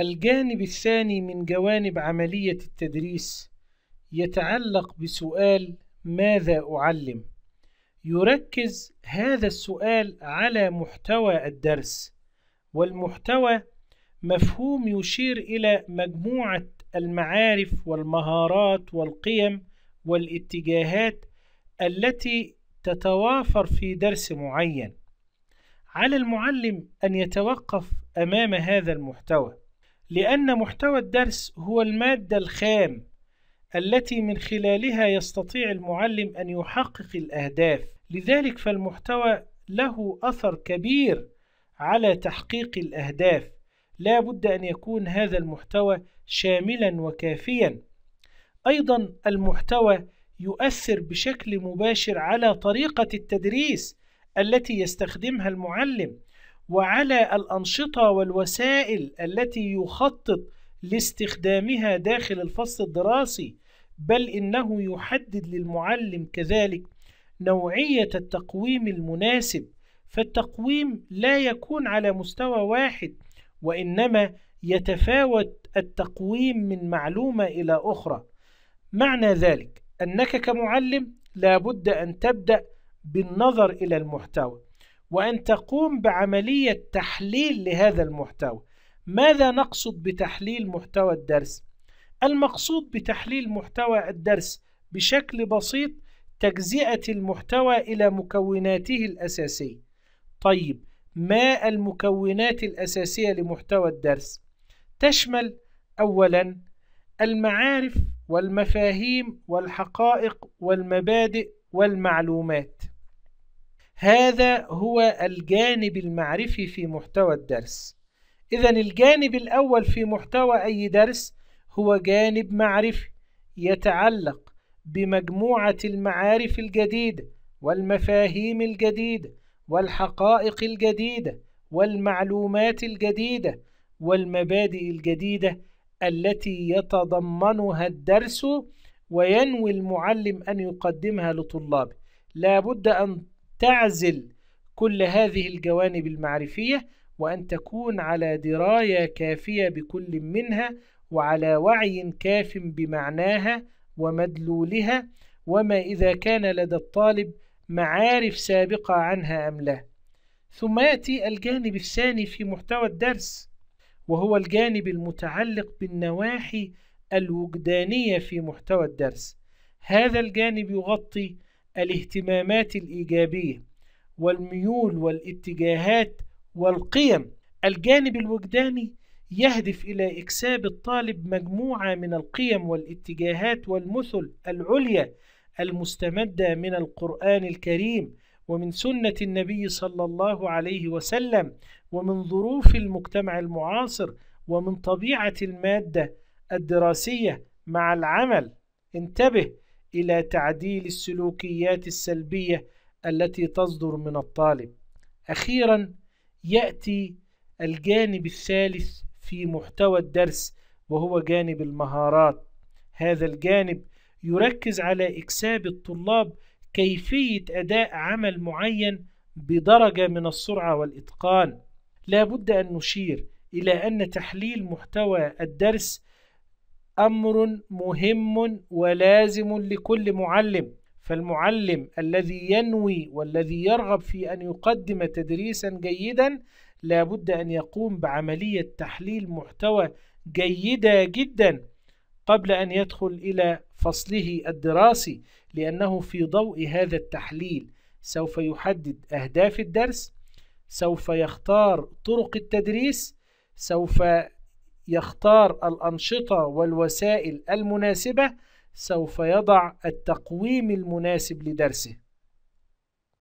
الجانب الثاني من جوانب عملية التدريس يتعلق بسؤال ماذا أعلم؟ يركز هذا السؤال على محتوى الدرس والمحتوى مفهوم يشير إلى مجموعة المعارف والمهارات والقيم والاتجاهات التي تتوافر في درس معين على المعلم أن يتوقف أمام هذا المحتوى لأن محتوى الدرس هو المادة الخام التي من خلالها يستطيع المعلم أن يحقق الأهداف. لذلك فالمحتوى له أثر كبير على تحقيق الأهداف. لا بد أن يكون هذا المحتوى شاملا وكافيا. أيضا المحتوى يؤثر بشكل مباشر على طريقة التدريس التي يستخدمها المعلم. وعلى الأنشطة والوسائل التي يخطط لاستخدامها داخل الفصل الدراسي بل إنه يحدد للمعلم كذلك نوعية التقويم المناسب. فالتقويم لا يكون على مستوى واحد وإنما يتفاوت التقويم من معلومة إلى أخرى. معنى ذلك أنك كمعلم لابد أن تبدأ بالنظر إلى المحتوى. وأن تقوم بعملية تحليل لهذا المحتوى ماذا نقصد بتحليل محتوى الدرس؟ المقصود بتحليل محتوى الدرس بشكل بسيط تجزئة المحتوى إلى مكوناته الأساسية طيب ما المكونات الأساسية لمحتوى الدرس؟ تشمل أولا المعارف والمفاهيم والحقائق والمبادئ والمعلومات هذا هو الجانب المعرفي في محتوى الدرس. إذا الجانب الأول في محتوى أي درس هو جانب معرفي يتعلق بمجموعة المعارف الجديدة والمفاهيم الجديدة والحقائق الجديدة والمعلومات الجديدة والمبادئ الجديدة التي يتضمنها الدرس وينوي المعلم أن يقدمها لطلابه. لا بد أن تعزل كل هذه الجوانب المعرفية وأن تكون على دراية كافية بكل منها وعلى وعي كاف بمعناها ومدلولها وما إذا كان لدى الطالب معارف سابقة عنها أم لا. ثم يأتي الجانب الثاني في محتوى الدرس وهو الجانب المتعلق بالنواحي الوجدانية في محتوى الدرس. هذا الجانب يغطي الاهتمامات الإيجابية والميول والاتجاهات والقيم. الجانب الوجداني يهدف إلى إكساب الطالب مجموعة من القيم والاتجاهات والمثل العليا المستمدة من القرآن الكريم ومن سنة النبي صلى الله عليه وسلم ومن ظروف المجتمع المعاصر ومن طبيعة المادة الدراسية. مع العمل انتبه إلى تعديل السلوكيات السلبية التي تصدر من الطالب. أخيرا يأتي الجانب الثالث في محتوى الدرس وهو جانب المهارات. هذا الجانب يركز على إكساب الطلاب كيفية أداء عمل معين بدرجة من السرعة والإتقان. لا بد أن نشير إلى أن تحليل محتوى الدرس أمر مهم ولازم لكل معلم فالمعلم الذي ينوي والذي يرغب في أن يقدم تدريسا جيدا لا بد أن يقوم بعملية تحليل محتوى جيدة جدا قبل أن يدخل إلى فصله الدراسي لأنه في ضوء هذا التحليل سوف يحدد أهداف الدرس سوف يختار طرق التدريس سوف يختار الأنشطة والوسائل المناسبة سوف يضع التقويم المناسب لدرسه.